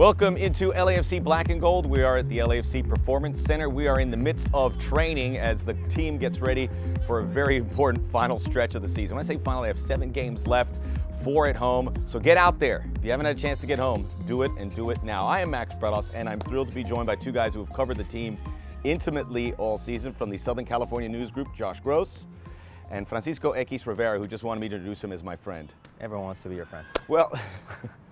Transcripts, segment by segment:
Welcome into LAFC Black and Gold. We are at the LAFC Performance Center. We are in the midst of training as the team gets ready for a very important final stretch of the season. When I say final, they have seven games left, four at home. So get out there. If you haven't had a chance to get home, do it and do it now. I am Max Bretos, and I'm thrilled to be joined by two guys who have covered the team intimately all season from the Southern California News Group, Josh Gross, and Francisco X Rivera, who just wanted me to introduce him as my friend. Everyone wants to be your friend. Well,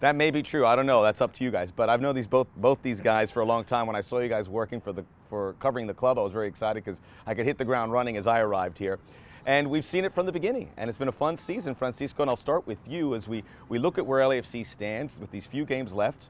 that may be true. I don't know. That's up to you guys. But I've known these both both these guys for a long time. When I saw you guys working for the for covering the club, I was very excited because I could hit the ground running as I arrived here. And we've seen it from the beginning, and it's been a fun season, Francisco. And I'll start with you as we, we look at where LAFC stands with these few games left.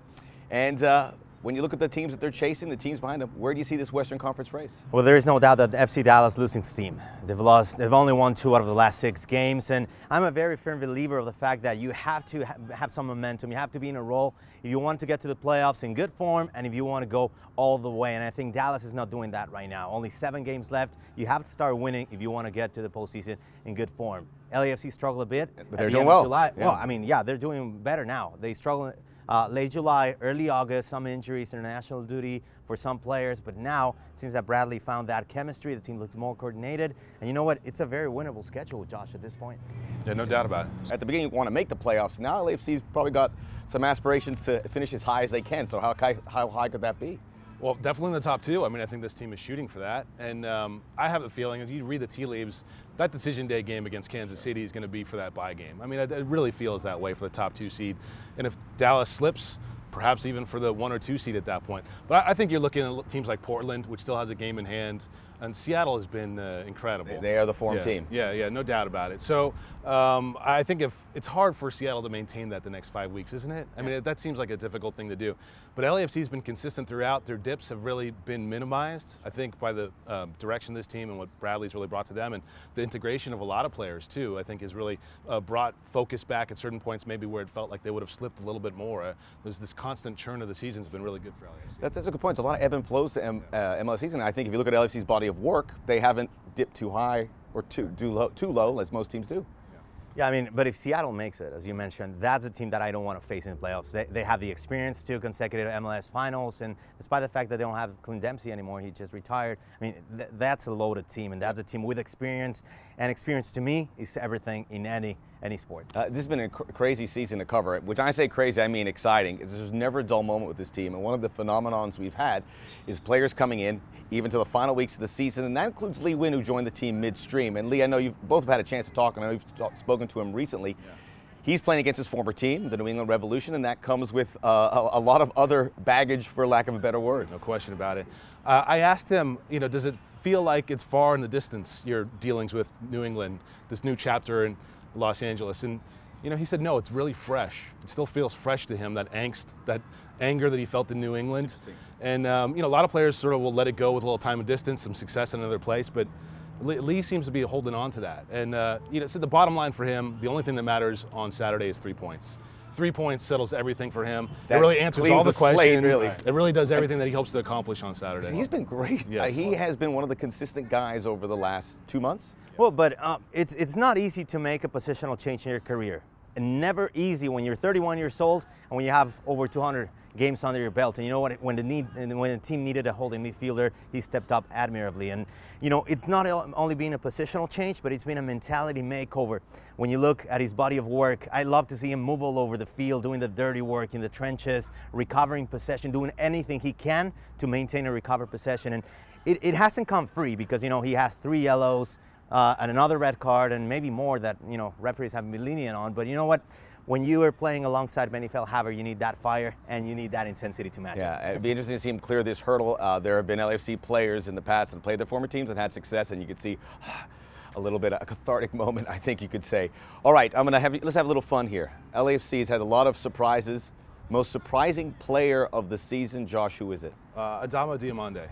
And uh, when you look at the teams that they're chasing, the teams behind them, where do you see this Western Conference race? Well, there is no doubt that the FC Dallas losing steam. They've lost. They've only won two out of the last six games, and I'm a very firm believer of the fact that you have to ha have some momentum. You have to be in a role if you want to get to the playoffs in good form, and if you want to go all the way. And I think Dallas is not doing that right now. Only seven games left. You have to start winning if you want to get to the postseason in good form. LAFC struggled a bit. But they're doing well. July. Yeah. Well, I mean, yeah, they're doing better now. They struggled uh, late July, early August, some injuries, international duty for some players, but now it seems that Bradley found that chemistry. The team looks more coordinated, and you know what? It's a very winnable schedule, with Josh, at this point. Yeah, no doubt about it. At the beginning, you want to make the playoffs. Now LAFC's probably got some aspirations to finish as high as they can. So how, high- how high could that be? Well, definitely in the top two. I mean, I think this team is shooting for that. And um, I have a feeling, if you read the tea leaves, that decision day game against Kansas City is going to be for that bye game. I mean, it, it really feels that way for the top two seed. And if Dallas slips, perhaps even for the one or two seed at that point. But I, I think you're looking at teams like Portland, which still has a game in hand. And Seattle has been uh, incredible. They are the form yeah, team. Yeah, yeah, no doubt about it. So um, I think if it's hard for Seattle to maintain that the next five weeks, isn't it? I mean, that seems like a difficult thing to do. But LAFC's been consistent throughout. Their dips have really been minimized, I think, by the um, direction of this team and what Bradley's really brought to them, and the integration of a lot of players too. I think has really uh, brought focus back at certain points, maybe where it felt like they would have slipped a little bit more. Uh, there's this constant churn of the season has been really good for LAFC. That's, that's a good point. It's a lot of ebb and flows to M, uh, MLS season. I think if you look at LFC's body of work, they haven't dipped too high or too, too low, too low, as most teams do. Yeah, I mean, but if Seattle makes it, as you mentioned, that's a team that I don't want to face in the playoffs. They, they have the experience, two consecutive MLS finals, and despite the fact that they don't have Clint Dempsey anymore, he just retired. I mean, th- that's a loaded team, and that's a team with experience. And experience to me is everything in any any sport. Uh, this has been a cr- crazy season to cover. It. Which I say crazy, I mean exciting. There's never a dull moment with this team, and one of the phenomenons we've had is players coming in even to the final weeks of the season, and that includes Lee Nguyen, who joined the team midstream. And Lee, I know you've both have had a chance to talk, and I know you've talk, spoken to him recently. He's playing against his former team, the New England Revolution, and that comes with uh, a, a lot of other baggage, for lack of a better word. No question about it. Uh, I asked him, you know, does it feel like it's far in the distance, your dealings with New England, this new chapter in Los Angeles? And, you know, he said, no, it's really fresh. It still feels fresh to him, that angst, that anger that he felt in New England. And, um, you know, a lot of players sort of will let it go with a little time and distance, some success in another place, but Lee Lee seems to be holding on to that. And, uh, you know, so the bottom line for him, the only thing that matters on Saturday is three points. Three points settles everything for him. That it really answers all cleans the the slate, questions. really. It really does everything that he hopes to accomplish on Saturday. He's been great. Yes. Uh, he has been one of the consistent guys over the last two months. Well, but um, it's it's not easy to make a positional change in your career. And never easy when you're 31 years old and when you have over 200 games under your belt. And you know what? When the need when the team needed a holding midfielder, he stepped up admirably. And you know, it's not only been a positional change, but it's been a mentality makeover. When you look at his body of work, I love to see him move all over the field, doing the dirty work in the trenches, recovering possession, doing anything he can to maintain a recovered possession. And it, it hasn't come free because you know he has three yellows uh, and another red card and maybe more that you know referees have been lenient on. But you know what? When you are playing alongside Benny Feilhaber, you need that fire and you need that intensity to match. Yeah, it'd be interesting to see him clear this hurdle. Uh, there have been LFC players in the past that played their former teams and had success, and you could see a little bit of a cathartic moment, I think you could say. All right, I'm gonna have let's have a little fun here. LAFC has had a lot of surprises. Most surprising player of the season, Josh, who is it? Uh, Adama Diomande,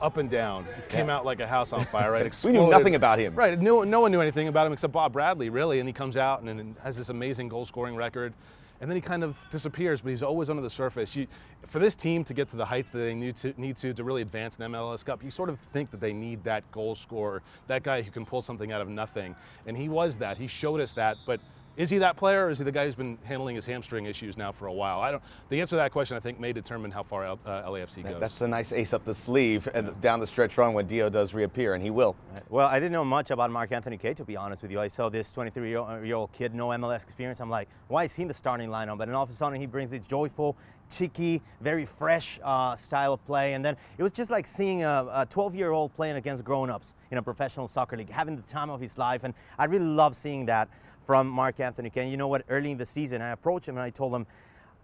up and down. He came Yeah. out like a house on fire, right? We knew nothing about him. Right. No, no one knew anything about him except Bob Bradley, really. And he comes out and, and has this amazing goal scoring record. And then he kind of disappears, but he's always under the surface. You, for this team to get to the heights that they need to, need to to really advance in MLS Cup, you sort of think that they need that goal scorer, that guy who can pull something out of nothing. And he was that. He showed us that. But Is he that player, or is he the guy who's been handling his hamstring issues now for a while? I don't. The answer to that question, I think, may determine how far uh, LAFC goes. That's a nice ace up the sleeve and down the stretch run when Dio does reappear, and he will. Well, I didn't know much about Mark Anthony Kaye, to be honest with you. I saw this 23-year-old kid, no MLS experience. I'm like, why is he in the starting lineup? But then all of a sudden, he brings this joyful, cheeky, very fresh uh, style of play. And then it was just like seeing a 12-year-old playing against grown-ups in a professional soccer league, having the time of his life. And I really love seeing that from Mark Anthony Kaye. You know what? Early in the season, I approached him and I told him,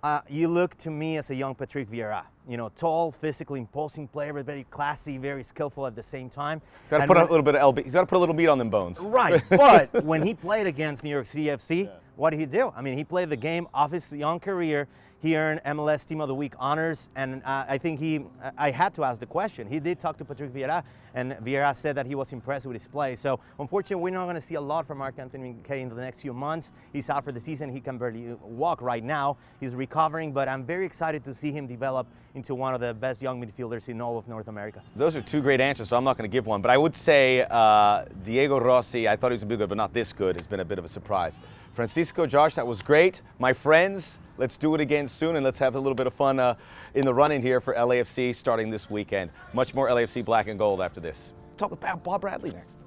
uh, you look to me as a young Patrick Vieira. You know, tall, physically imposing player, but very classy, very skillful at the same time. Got to put a little bit of LB. He's got to put a little meat on them bones. Right, but when he played against New York City FC, yeah. what did he do? I mean, he played the game of his young career. He earned MLS Team of the Week honors, and uh, I think he, I had to ask the question. He did talk to Patrick Vieira, and Vieira said that he was impressed with his play. So, unfortunately, we're not going to see a lot from Mark Anthony Kaye in the next few months. He's out for the season. He can barely walk right now. He's recovering, but I'm very excited to see him develop into one of the best young midfielders in all of North America. Those are two great answers, so I'm not going to give one. But I would say uh, Diego Rossi, I thought he was to be good, but not this good, has been a bit of a surprise. Francisco, Josh, that was great. My friends, Let's do it again soon and let's have a little bit of fun uh, in the running here for LAFC starting this weekend. Much more LAFC black and gold after this. Talk about Bob Bradley next.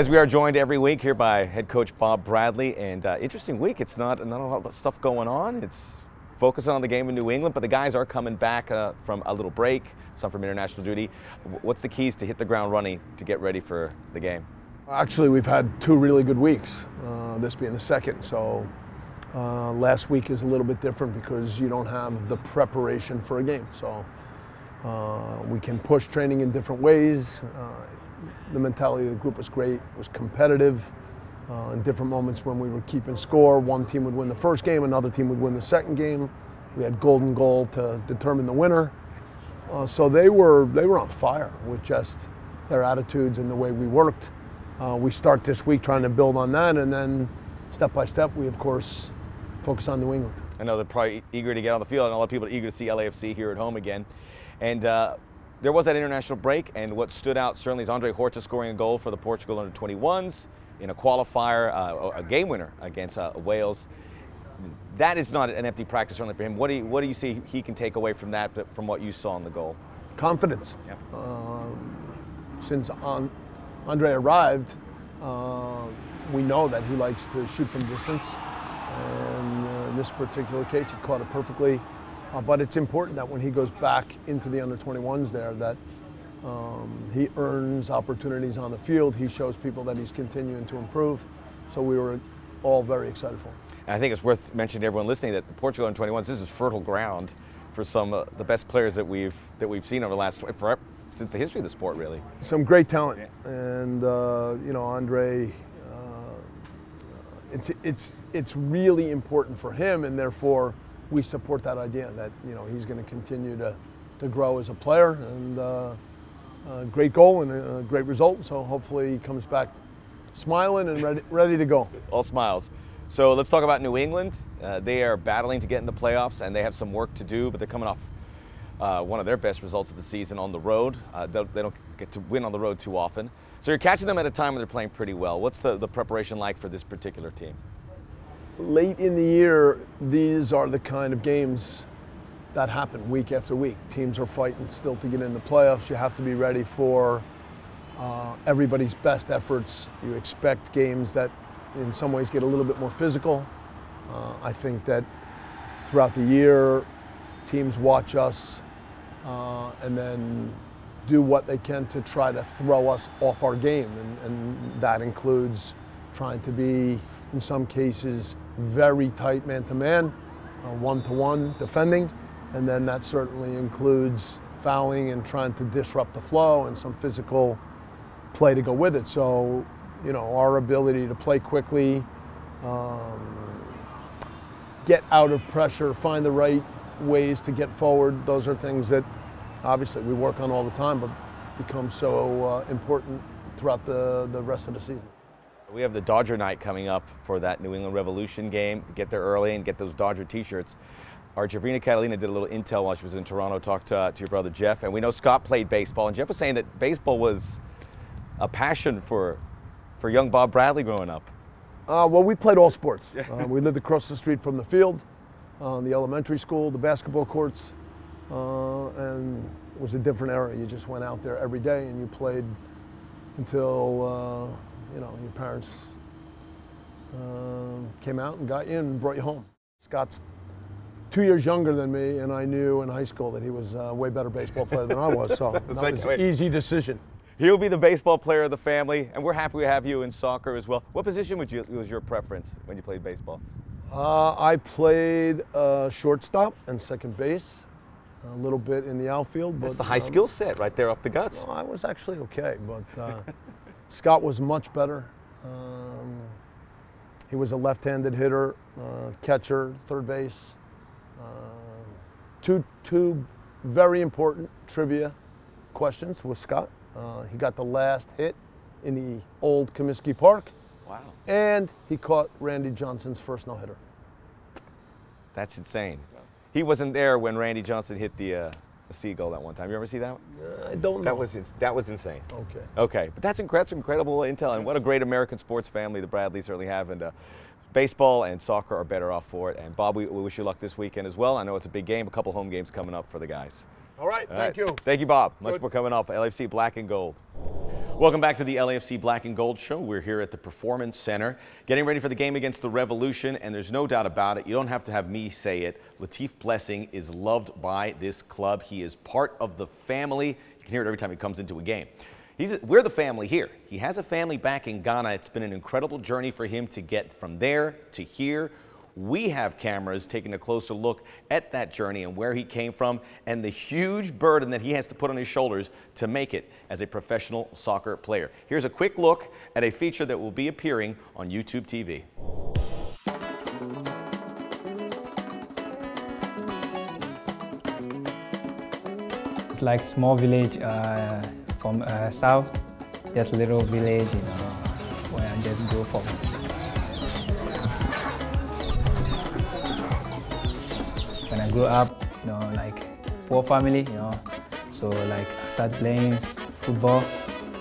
As we are joined every week here by head coach Bob Bradley, and uh, interesting week. It's not not a lot of stuff going on. It's focusing on the game in New England, but the guys are coming back uh, from a little break, some from international duty. What's the keys to hit the ground running to get ready for the game? Actually, we've had two really good weeks. Uh, this being the second, so uh, last week is a little bit different because you don't have the preparation for a game. So uh, we can push training in different ways uh, the mentality of the group was great. It was competitive. Uh, in different moments when we were keeping score, one team would win the first game, another team would win the second game. We had golden goal to determine the winner. Uh, so they were they were on fire with just their attitudes and the way we worked. Uh, we start this week trying to build on that, and then step by step, we of course focus on New England. I know they're probably eager to get on the field, and a lot of people are eager to see LAFC here at home again. And uh, there was that international break, and what stood out certainly is Andre Horta scoring a goal for the Portugal under 21s in a qualifier, uh, a game winner against uh, Wales. That is not an empty practice, certainly for him. What do you, what do you see he can take away from that, from what you saw in the goal? Confidence. Yeah. Uh, since on, Andre arrived, uh, we know that he likes to shoot from distance, and uh, in this particular case, he caught it perfectly. Uh, but it's important that when he goes back into the under 21s there, that um, he earns opportunities on the field. He shows people that he's continuing to improve. So we were all very excited for him. And I think it's worth mentioning to everyone listening that the Portugal under 21s, this is fertile ground for some of the best players that we've that we've seen over the last for, since the history of the sport, really. Some great talent, yeah. and uh, you know Andre. Uh, it's it's it's really important for him, and therefore we support that idea that you know he's going to continue to, to grow as a player and uh, a great goal and a great result. So hopefully he comes back smiling and ready, ready to go. All smiles. So let's talk about New England. Uh, they are battling to get in the playoffs and they have some work to do, but they're coming off uh, one of their best results of the season on the road. Uh, they don't get to win on the road too often. So you're catching them at a time when they're playing pretty well. What's the, the preparation like for this particular team? Late in the year, these are the kind of games that happen week after week. Teams are fighting still to get in the playoffs. You have to be ready for uh, everybody's best efforts. You expect games that, in some ways, get a little bit more physical. Uh, I think that throughout the year, teams watch us uh, and then do what they can to try to throw us off our game. And, and that includes trying to be, in some cases, very tight man to man, one to one defending. And then that certainly includes fouling and trying to disrupt the flow and some physical play to go with it. So, you know, our ability to play quickly, um, get out of pressure, find the right ways to get forward, those are things that obviously we work on all the time, but become so uh, important throughout the, the rest of the season. We have the Dodger night coming up for that New England Revolution game. Get there early and get those Dodger t-shirts. Our Javina Catalina did a little intel while she was in Toronto, talked to, uh, to your brother Jeff, and we know Scott played baseball, and Jeff was saying that baseball was a passion for, for young Bob Bradley growing up. Uh, well, we played all sports. Uh, we lived across the street from the field, uh, the elementary school, the basketball courts, uh, and it was a different era. You just went out there every day and you played until you know your parents uh, came out and got you and brought you home. Scott's two years younger than me, and I knew in high school that he was a way better baseball player than I was. So that was an easy decision. He'll be the baseball player of the family, and we're happy to have you in soccer as well. What position would you, was your preference when you played baseball? Uh, I played uh, shortstop and second base, a little bit in the outfield. That's the high um, skill set right there up the guts. Well, I was actually okay, but uh, Scott was much better. Um, he was a left-handed hitter, uh, catcher, third base. Uh, two, two very important trivia questions with Scott. Uh, he got the last hit in the old Comiskey Park. Wow. And he caught Randy Johnson's first no hitter. That's insane. He wasn't there when Randy Johnson hit the, the seagull that one time. You ever see that? Uh, I don't know. That was that was insane. Okay. Okay, but that's incredible, incredible intel, and what a great American sports family the Bradleys certainly have, and uh, baseball and soccer are better off for it. And Bob, we, we wish you luck this weekend as well. I know it's a big game, a couple home games coming up for the guys. All right, All thank right. you. Thank you, Bob. Much Good. more coming up. LFC Black and Gold. Welcome back to the LAFC Black and Gold Show. We're here at the Performance Center, getting ready for the game against the Revolution, and there's no doubt about it. You don't have to have me say it. Latif Blessing is loved by this club. He is part of the family. You can hear it every time he comes into a game. He's, we're the family here. He has a family back in Ghana. It's been an incredible journey for him to get from there to here we have cameras taking a closer look at that journey and where he came from and the huge burden that he has to put on his shoulders to make it as a professional soccer player. Here's a quick look at a feature that will be appearing on YouTube TV. It's like small village uh, from uh, south, just little village, you know, where I just go from. Grew up, you know, like poor family, you know, so like I started playing football.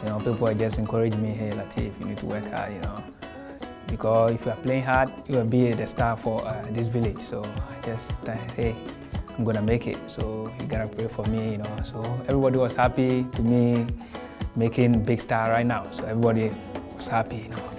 You know, people just encourage me, hey Latif, you need to work hard, you know, because if you are playing hard, you will be the star for uh, this village. So I just hey, I'm gonna make it. So you gotta pray for me, you know. So everybody was happy to me making big star right now. So everybody was happy, you know.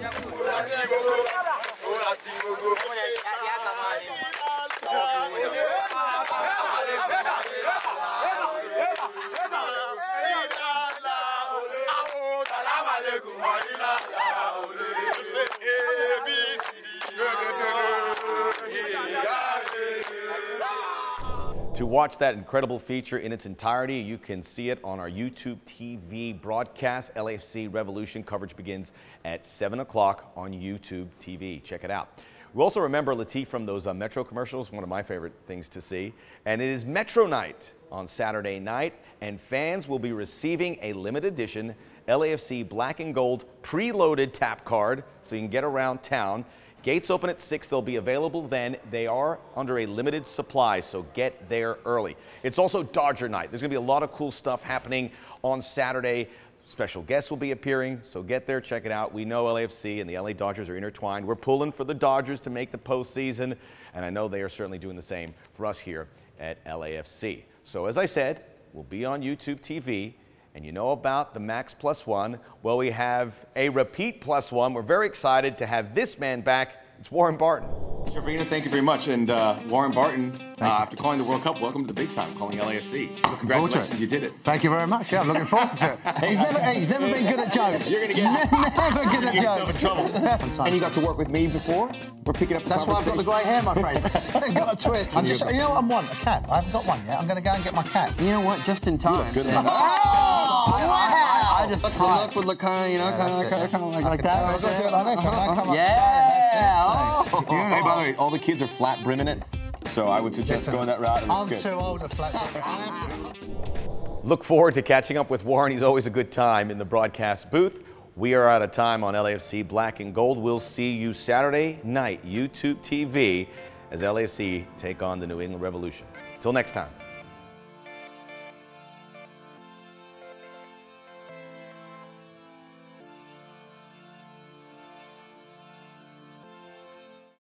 To watch that incredible feature in its entirety, you can see it on our YouTube TV broadcast. LAFC Revolution coverage begins at 7 o'clock on YouTube TV. Check it out. We also remember Latif from those uh, Metro commercials, one of my favorite things to see. And it is Metro Night on Saturday night, and fans will be receiving a limited edition LAFC black and gold preloaded tap card so you can get around town. Gates open at 6. They'll be available then. They are under a limited supply, so get there early. It's also Dodger night. There's going to be a lot of cool stuff happening on Saturday. Special guests will be appearing, so get there, check it out. We know LAFC and the LA Dodgers are intertwined. We're pulling for the Dodgers to make the postseason, and I know they are certainly doing the same for us here at LAFC. So as I said, we'll be on YouTube TV and you know about the Max Plus One? Well, we have a repeat Plus One. We're very excited to have this man back. It's Warren Barton. Trevino, thank you very much. And uh, Warren Barton, uh, after calling the World Cup, welcome to the big time, calling LAFC. Congratulations, you did it. Thank you very much. Yeah, I'm looking forward to it. He's never, he's never been good at jokes. You're gonna get- never good at Get yourself in jokes. trouble. and you got to work with me before. We're picking up the That's why I've got the grey hair, my friend. I've got a twist. I'm just, you know what I want? A cat. I haven't got one yet. I'm going to go and get my cat. You know what? Just in time. Good Yeah. Luck. I, I just look, the Right. look would look kind of, you know, Yeah, kind of, it, kind of, kind of like, like that. I'll right there. it like this, oh. and then come up. Yeah. Oh. Hey, by the way, all the kids are flat brimming it, so I would suggest going that route. I'm it's too old to flat. Look forward to catching up with Warren. He's always a good time in the broadcast booth. We are out of time on LAFC Black and Gold. We'll see you Saturday night, YouTube TV, as LAFC take on the New England Revolution. Until next time.